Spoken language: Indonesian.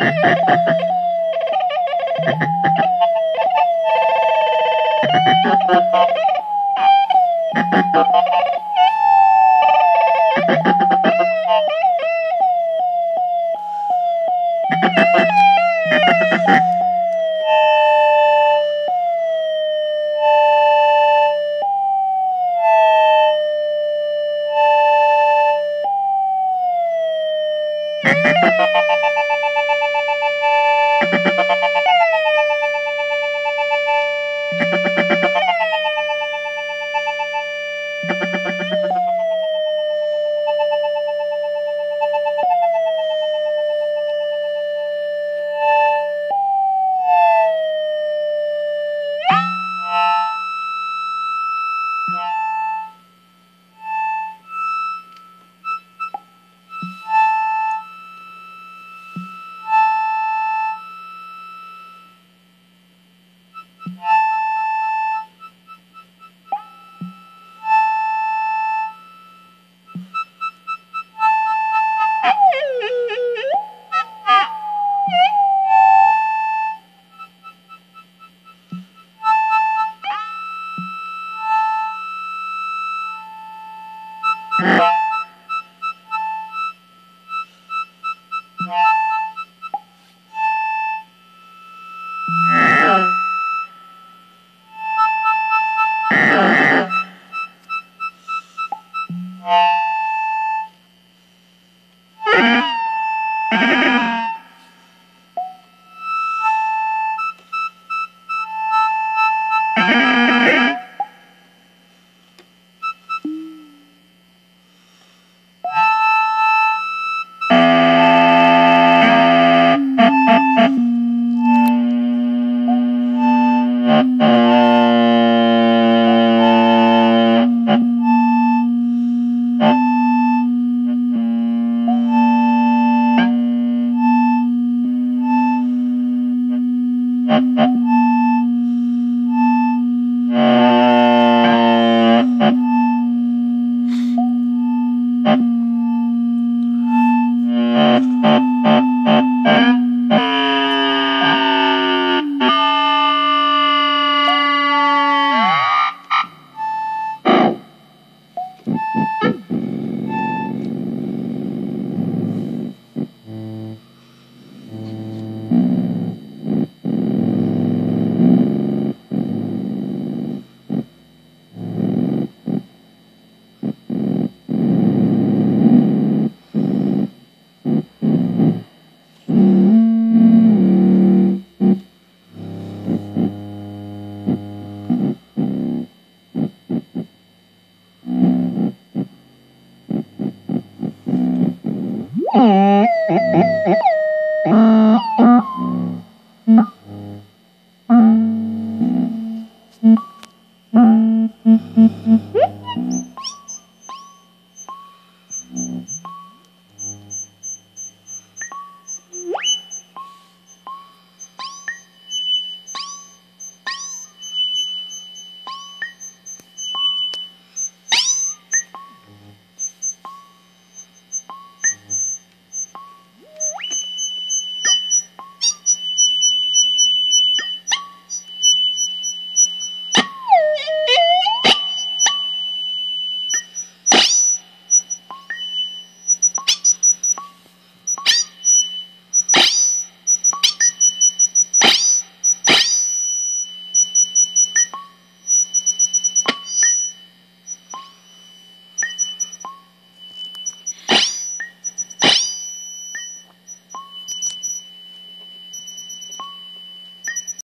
Ha ha ha ha! Thank you. Bye.